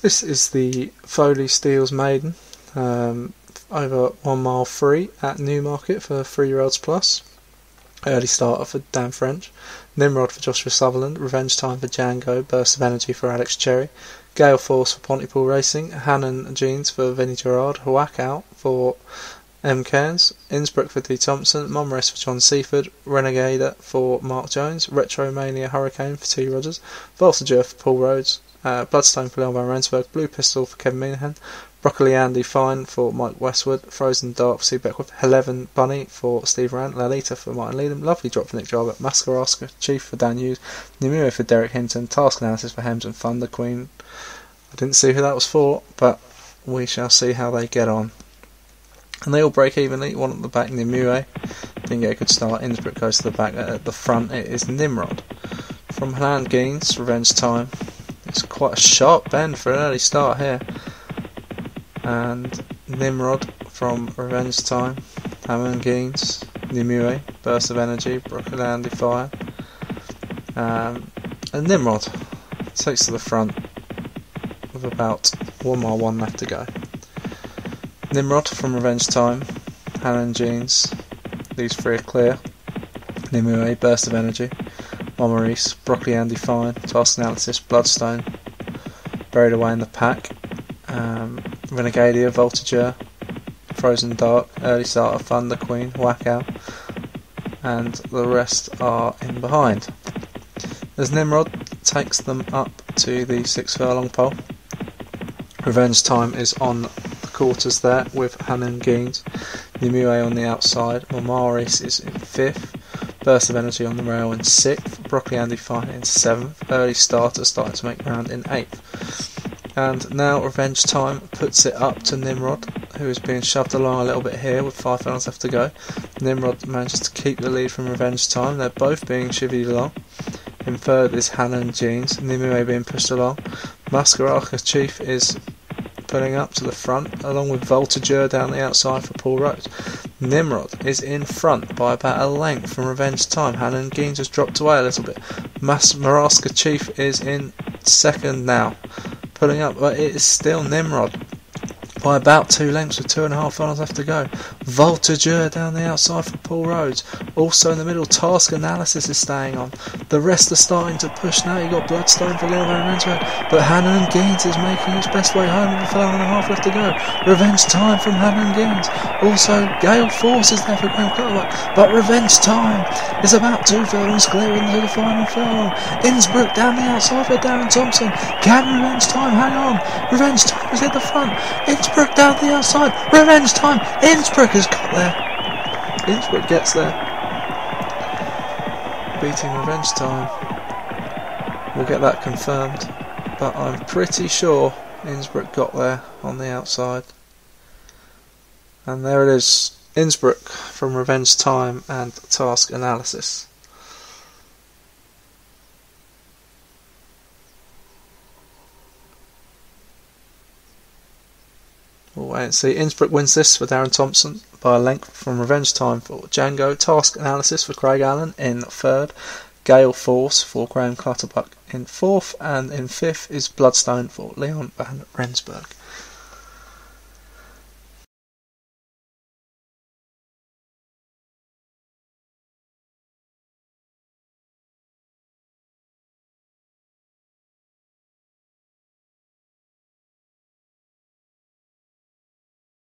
This is the Foley Steels Maiden, um, over one mile free at Newmarket for three year olds plus. Early starter for Dan French, Nimrod for Joshua Sutherland, Revenge Time for Django, Burst of Energy for Alex Cherry, Gale Force for Pontypool Racing, Hannon Jeans for Vinnie Gerard, Whack Out for M. Cairns, Innsbruck for D. Thompson, Monrace for John Seaford, Renegade for Mark Jones, Retromania Hurricane for T. Rogers, Voltager for Paul Rhodes, uh, Bloodstone for Leon Van Rensburg, Blue Pistol for Kevin Minahan, Broccoli Andy Fine for Mike Westwood, Frozen Dark for Steve Beckwith, Eleven Bunny for Steve Rand, Lalita for Martin Leadham, Lovely Drop for Nick Jarber, Maskaraska Chief for Dan Hughes, Nimue for Derek Hinton, Task Analysis for Hems and Thunder Queen. I didn't see who that was for, but we shall see how they get on. And they all break evenly, one at the back, Nimue. Didn't get a good start. Innsbruck goes to the back. At the front, it is Nimrod. From Hland Gaines, Revenge Time. It's quite a sharp bend for an early start here. And Nimrod from Revenge Time, Hammond Gaines, Nimue, Burst of Energy, Brooklyn Fire. Um, and Nimrod takes to the front with about one mile one left to go. Nimrod from Revenge Time, Hammond Jeans, these three are clear. Nimue, Burst of Energy, Maurice, Broccoli Andy Fine, Task Analysis, Bloodstone, buried away in the pack. Um, Renegadia, Voltager, Frozen Dark, Early Starter, Thunder Queen, Wackout, and the rest are in behind. As Nimrod takes them up to the six furlong pole, Revenge Time is on the quarters there with Hanan Gaines, Nimue on the outside, Momaris is in fifth, Burst of Energy on the rail in sixth, Broccoli Andy Fine in seventh, Early Starter starting to make ground in eighth. And now Revenge Time puts it up to Nimrod, who is being shoved along a little bit here with five furlongs left to go. Nimrod manages to keep the lead from Revenge Time. They're both being chivied along. In third is Hannah and Jeans, Nimue being pushed along. Mascaraka Chief is pulling up to the front, along with Voltager down the outside for Paul Rhodes. Nimrod is in front by about a length from Revenge Time. Hannon Geens has dropped away a little bit. Mas Maraska Chief is in second now, pulling up, but it is still Nimrod by about two lengths with two and a half furlongs left to go. Voltager down the outside for Paul Rhodes. Also in the middle, Task Analysis is staying on. The rest are starting to push now. You've got Bloodstone for Van Rensburg, but Hannon Gaines is making its best way home with a furlong and a half left to go. Revenge Time from Hannon Gaines. Also, Gale Force is there for Graham Clutterbuck, but Revenge Time is about two furlongs clear into the final furlong. Innsbruck down the outside for Darren Thompson. Can Revenge Time hang on? Revenge Time is at the front. Innsbruck down the outside. Revenge Time. Innsbruck has got there. Innsbruck gets there. Beating Revenge Time. We'll get that confirmed. But I'm pretty sure Innsbruck got there on the outside. And there it is. Innsbruck from Revenge Time and Task Analysis. We'll wait and see. Innsbruck wins this for Darren Thompson by a length from Revenge Time for Django. Task Analysis for Craig Allen in third. Gale Force for Graham Clutterbuck in fourth. And in fifth is Bloodstone for Leon Van Rensburg.